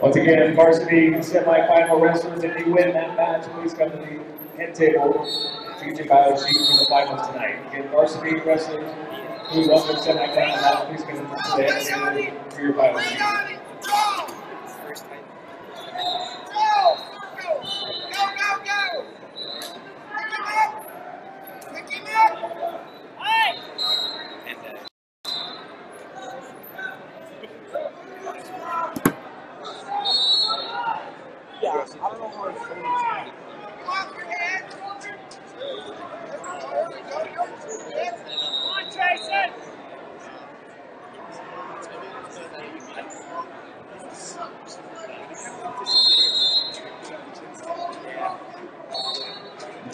Once again, varsity semifinal wrestlers, if you win that match, please come to the head table to get your bio sheet for the finals tonight. Again, varsity wrestlers who won the semifinal match, please come to the head table for your bio sheet.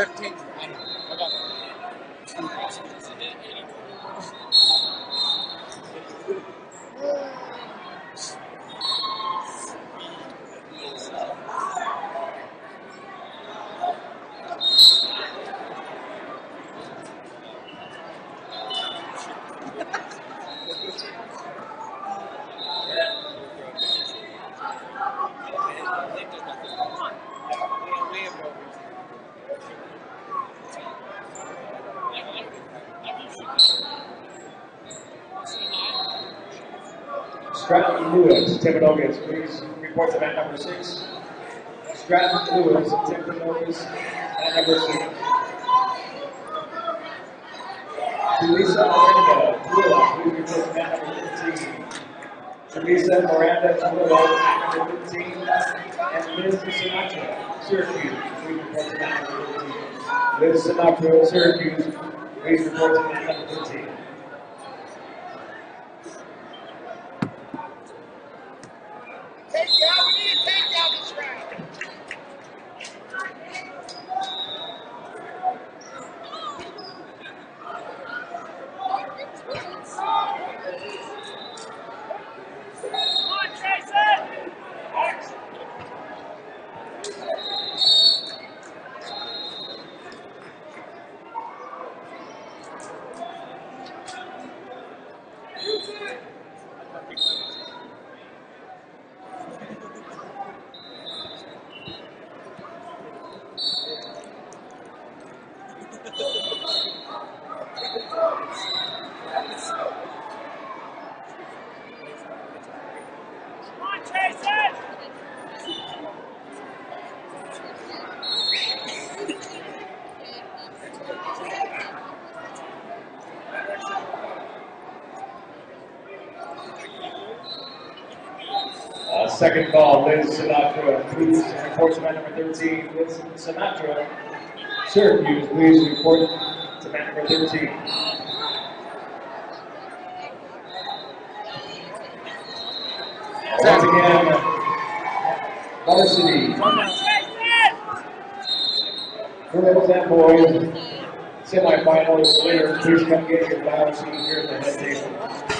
Well, 15. Stratton Lewis, Timothy please report to mat number six. Stratton Lewis, Timothy mat number six. Teresa Miranda, Tooele, please report to mat number 15. Teresa Miranda, Tooele, mat number 15. And Liz Sinatra, Syracuse, please report to mat number 15. Liz Sinatra, Syracuse, please report to mat number 15. I think. Second call, Liz Sinatra, please report to mat number 13. Liz Sinatra, Syracuse, please report to mat number 13. Once again, varsity, girls and boys, semifinals, winners, please come get your sheet here at the head table.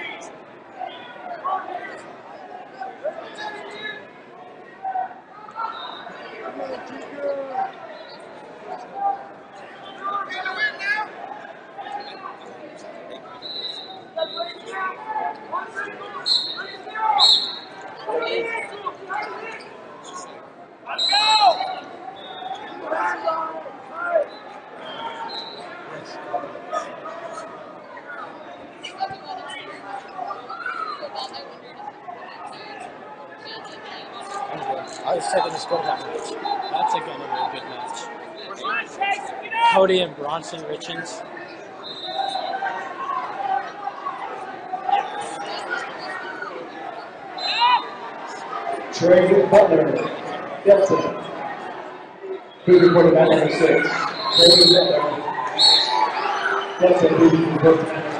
I was checking the score that match. That's like another good match. Come on, Chase, get up! Cody and Bronson Richens. Trey Butler, Delta. Cougar quarterback number six. Trey Butler, Delta, Cougar quarterback